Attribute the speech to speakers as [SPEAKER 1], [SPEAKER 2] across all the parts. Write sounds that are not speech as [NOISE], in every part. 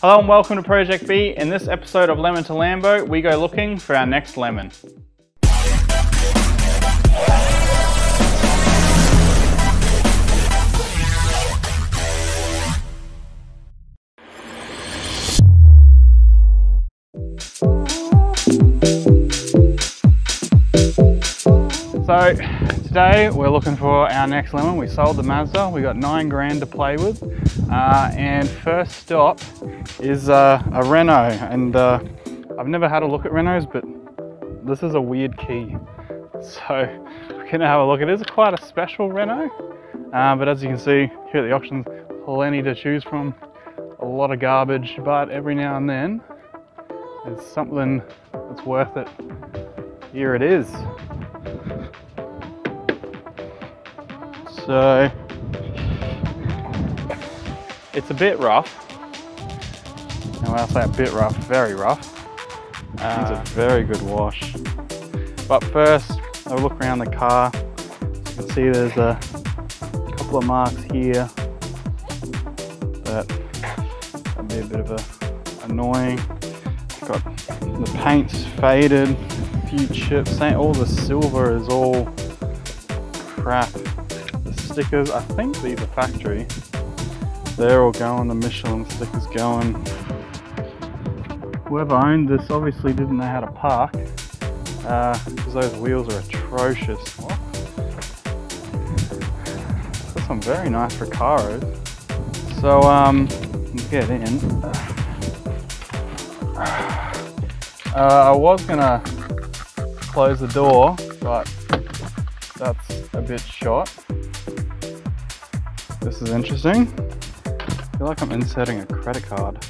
[SPEAKER 1] Hello and welcome to Project B. In this episode of Lemon to Lambo, we go looking for our next lemon. So today we're looking for our next lemon. We sold the Mazda, we got nine grand to play with. Uh, and first stop is uh, a Renault. And uh, I've never had a look at Renaults, but this is a weird key. [LAUGHS] So we're gonna have a look. It is quite a special Renault, uh, but as you can see here at the auction, plenty to choose from. A lot of garbage, but every now and then there's something that's worth it. Here it is. So it's a bit rough. And when I say a bit rough, very rough. Uh, it's a very good wash. But first, I'll look around the car. You can see there's a couple of marks here that would be a bit of a annoying. Got the paint's faded, a few chips. All the silver is all crap stickers. I think these are factory. They're all going, the Michelin stickers going. Whoever owned this obviously didn't know how to park because uh, those wheels are atrocious. Got some very nice Recaros. So um, get in. Uh, I was gonna close the door, but that's a bit short. This is interesting. I feel like I'm inserting a credit card.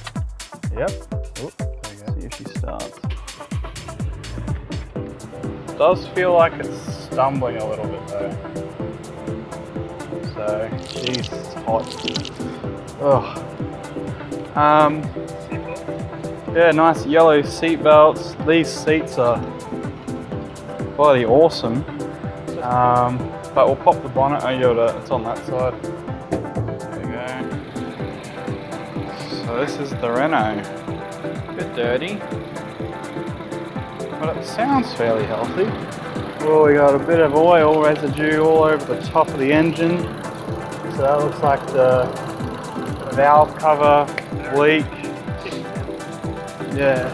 [SPEAKER 1] Yep. Oh, there you go. See if she starts. It does feel like it's stumbling a little bit though. So, geez, it's hot. Ugh. Um, yeah, nice yellow seat belts. These seats are bloody awesome. Um, but we'll pop the bonnet. Oh, yeah, it's on that side. This is the Renault. A bit dirty. But it sounds fairly healthy. Well, we got a bit of oil residue all over the top of the engine. So that looks like the valve cover leak. Yeah.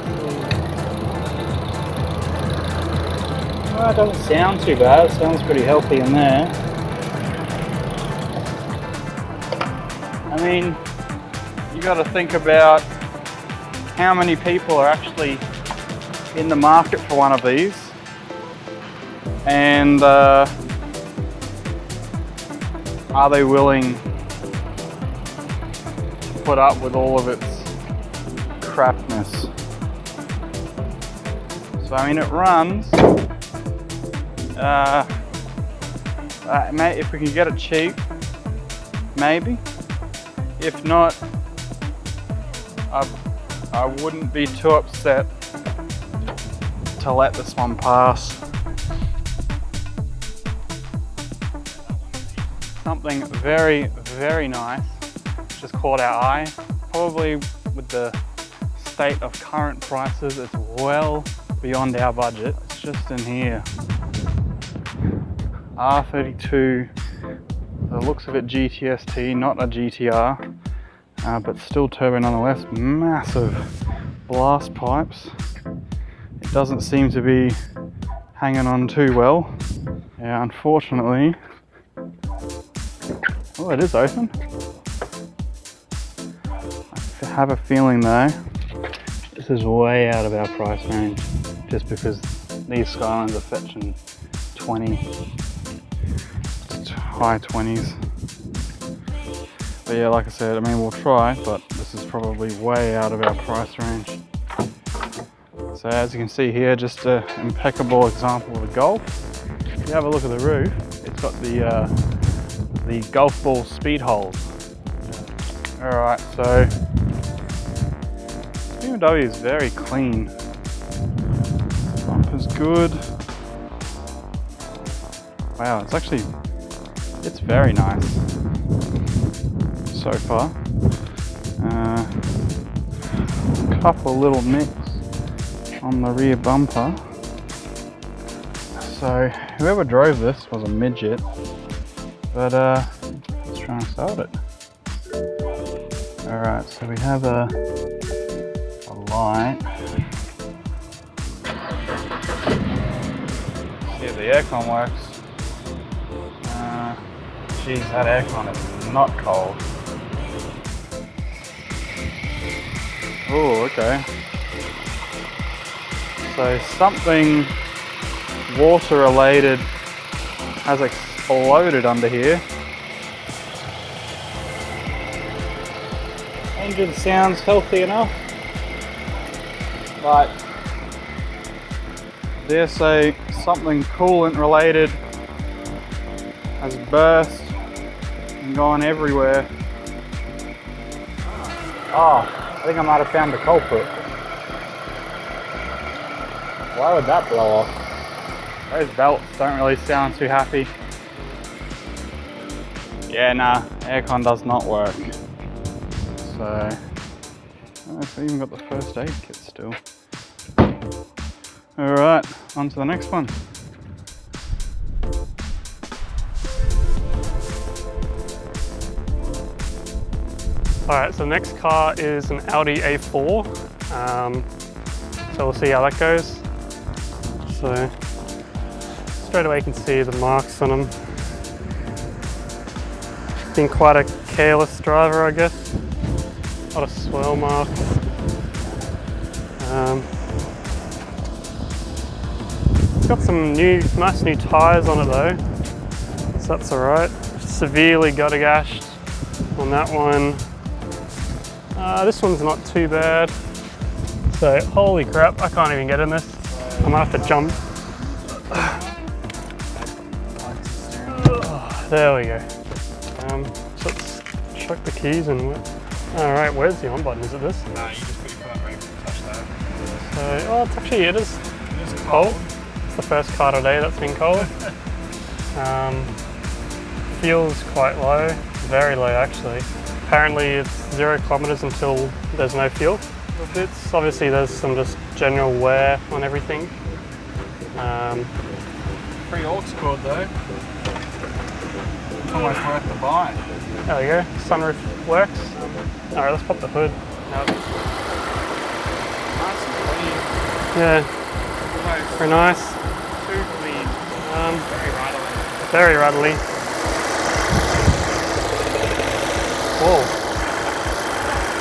[SPEAKER 1] Well, it doesn't sound too bad. It sounds pretty healthy in there. I mean, you got to think about how many people are actually in the market for one of these. And uh, are they willing to put up with all of its crapness? So I mean it runs uh, uh, if we can get it cheap maybe. If not I, I wouldn't be too upset to let this one pass. Something very, very nice just caught our eye. Probably with the state of current prices, it's well beyond our budget. It's just in here. R32, the looks of it GTST, not a GTR uh, but still turbo nonetheless. Massive blast pipes. It doesn't seem to be hanging on too well. Yeah, unfortunately. Oh, it is open. I have a feeling though, this is way out of our price range, just because these Skylines are fetching 20, high 20s. But yeah, like I said, I mean, we'll try, but this is probably way out of our price range. So as you can see here, just an impeccable example of a Golf. If you have a look at the roof, it's got the, uh, the golf ball speed holes. All right, so BMW is very clean. Bumper's good. Wow, it's actually, it's very nice so far. Uh, couple little nicks on the rear bumper. So whoever drove this was a midget, but uh, let's try and start it. All right, so we have a, a light. See if the aircon works. Uh, geez, that aircon is not cold. Oh, okay. So something water related has exploded under here. Engine sounds healthy enough, but dare say something coolant related has burst and gone everywhere. Oh, I think I might have found the culprit. Why would that blow off? Those belts don't really sound too happy. Yeah, nah, aircon does not work. So, I've even got the first aid kit still. Alright, on to the next one.
[SPEAKER 2] Alright, so the next car is an Audi A4. Um, so we'll see how that goes. So straight away you can see the marks on them. Been quite a careless driver, I guess. A lot of swirl marks. Um, got some new, nice new tyres on it though, so that's alright. Severely gutter gashed on that one. Uh, this one's not too bad. So, holy crap, I can't even get in this. I'm gonna have to jump. [SIGHS] there we go. Um, so let's chuck the keys and all right, where's the on button? Is it this?
[SPEAKER 1] No, you just put your right touch that.
[SPEAKER 2] So, oh, it's actually it is
[SPEAKER 1] It is
[SPEAKER 2] cold. It's the first car today that's been cold. [LAUGHS] um, feels quite low, very low actually. Apparently it's zero kilometers until there's no fuel. It's obviously there's some just general wear on everything. Um,
[SPEAKER 1] Free aux cord though. It's almost worth the buy.
[SPEAKER 2] there we go, sunroof works. All right, let's pop the hood.
[SPEAKER 1] Nice and clean.
[SPEAKER 2] Yeah, very nice.
[SPEAKER 1] too clean.
[SPEAKER 2] Um,
[SPEAKER 1] Very rattling.
[SPEAKER 2] very rattly.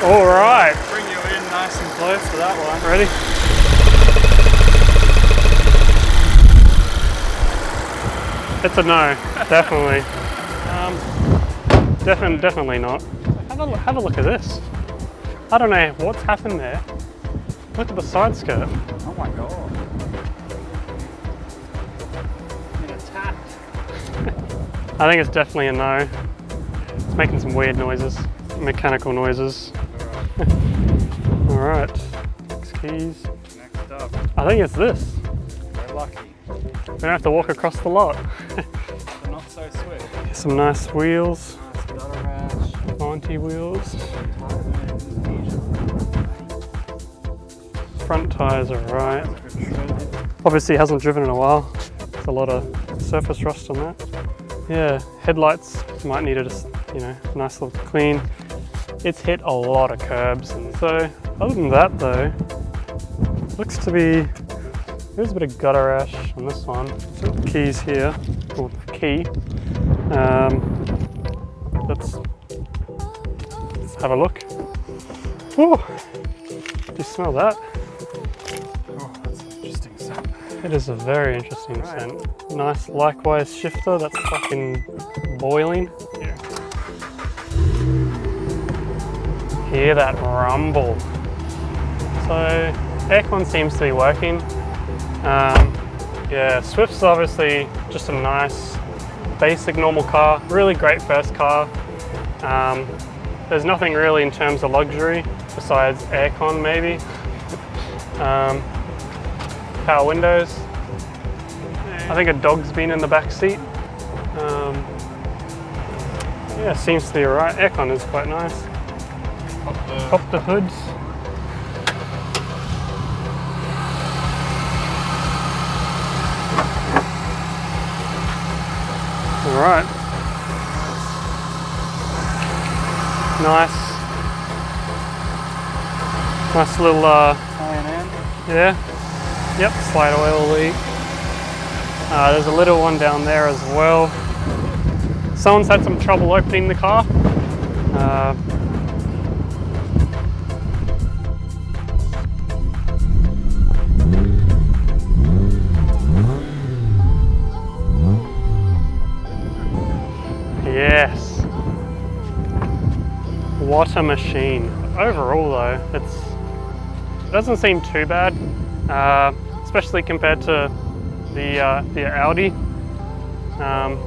[SPEAKER 2] All right,
[SPEAKER 1] Bring you in nice and close for that one.
[SPEAKER 2] ready? It's a no, definitely. Um, definitely, definitely not. Have a, look- have a look at this. I don't know what's happened there. Look at the side skirt.
[SPEAKER 1] Oh my god. [LAUGHS]
[SPEAKER 2] I think it's definitely a no. It's making some weird noises, mechanical noises. [LAUGHS] All right, Next keys.
[SPEAKER 1] Next up,
[SPEAKER 2] I think it's this.
[SPEAKER 1] we're lucky.
[SPEAKER 2] We don't have to walk across the lot.
[SPEAKER 1] Not so swift.
[SPEAKER 2] some nice wheels,
[SPEAKER 1] Nice.
[SPEAKER 2] Monty wheels. Front tires are right. Obviously hasn't driven in a while. There's a lot of surface rust on that. Yeah, headlights might need a just, you know, nice little clean. It's hit a lot of curbs, and so other than that though, looks to be there's a bit of gutter ash on this one. So the keys here, or the key. Um, let's, let's have a look. Oh, do you smell that?
[SPEAKER 1] Oh, that's an interesting sound.
[SPEAKER 2] It is a very interesting
[SPEAKER 1] Right.
[SPEAKER 2] scent. Nice likewise shifter that's fucking boiling.
[SPEAKER 1] Yeah.
[SPEAKER 2] Hear that rumble. So aircon seems to be working. Um, yeah, Swift's obviously just a nice, basic normal car. Really great first car. Um, there's nothing really in terms of luxury besides aircon maybe. [LAUGHS] Um, power windows. I think a dog's been in the back seat. Um, yeah, seems to be alright. Aircon is quite nice
[SPEAKER 1] pop the,
[SPEAKER 2] pop the hoods. All right. Nice. Nice little. Uh, yeah. Yep. Slide oil leak. Uh, there's a little one down there as well. Someone's had some trouble opening the car. Uh, a machine. Overall though, it's it doesn't seem too bad, uh, especially compared to the uh, the Audi. Um,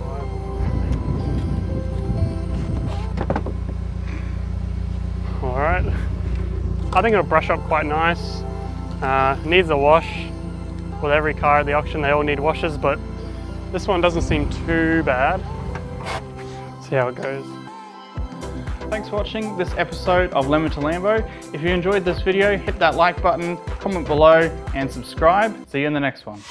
[SPEAKER 2] all right, I think it'll brush up quite nice. Uh, needs a wash. With every car at the auction, they all need washes, but this one doesn't seem too bad. See how it goes.
[SPEAKER 1] Thanks for watching this episode of Lemon to Lambo. If you enjoyed this video, hit that like button, comment below, and subscribe. See you in the next one.